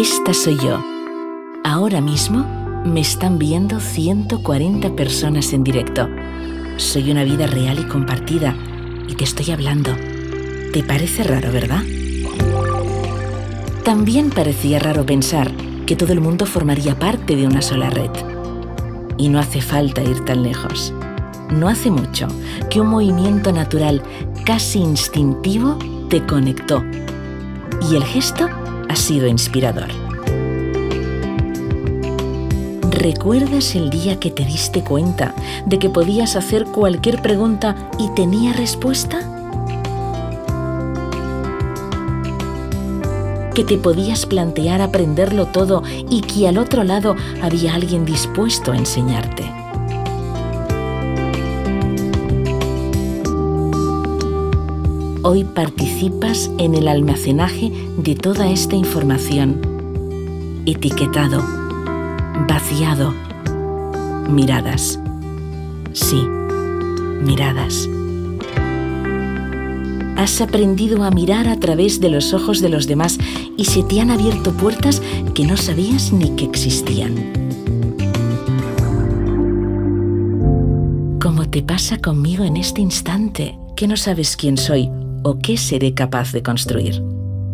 Esta soy yo. Ahora mismo me están viendo 140 personas en directo. Soy una vida real y compartida y te estoy hablando. ¿Te parece raro, verdad? También parecía raro pensar que todo el mundo formaría parte de una sola red. Y no hace falta ir tan lejos. No hace mucho que un movimiento natural, casi instintivo, te conectó. Y el gesto ha sido inspirador. ¿Recuerdas el día que te diste cuenta de que podías hacer cualquier pregunta y tenía respuesta? ¿Que te podías plantear aprenderlo todo y que al otro lado había alguien dispuesto a enseñarte? Hoy participas en el almacenaje de toda esta información, etiquetado, vaciado, miradas. Sí, miradas. Has aprendido a mirar a través de los ojos de los demás y se te han abierto puertas que no sabías ni que existían. Como te pasa conmigo en este instante, que no sabes quién soy o qué seré capaz de construir.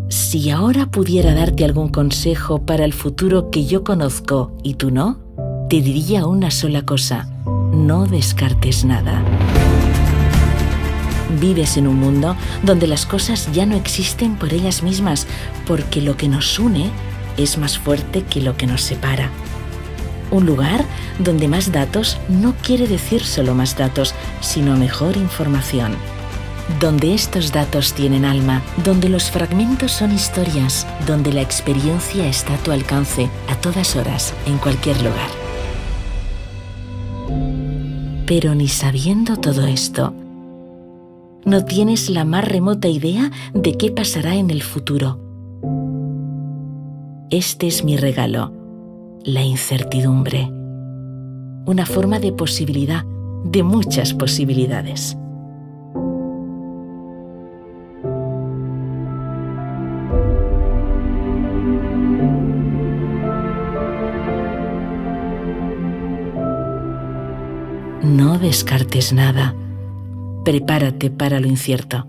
Si ahora pudiera darte algún consejo para el futuro que yo conozco y tú no, te diría una sola cosa, no descartes nada. Vives en un mundo donde las cosas ya no existen por ellas mismas, porque lo que nos une es más fuerte que lo que nos separa. Un lugar donde más datos no quiere decir solo más datos, sino mejor información donde estos datos tienen alma, donde los fragmentos son historias, donde la experiencia está a tu alcance a todas horas, en cualquier lugar. Pero ni sabiendo todo esto, no tienes la más remota idea de qué pasará en el futuro. Este es mi regalo, la incertidumbre. Una forma de posibilidad, de muchas posibilidades. No descartes nada. Prepárate para lo incierto.